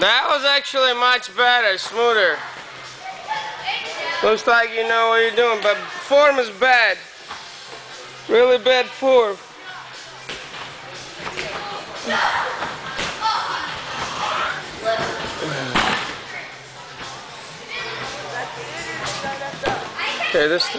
That was actually much better, smoother. Looks like you know what you're doing, but form is bad. Really bad form. Okay, this